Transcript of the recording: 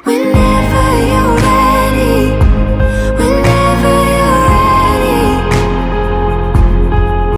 When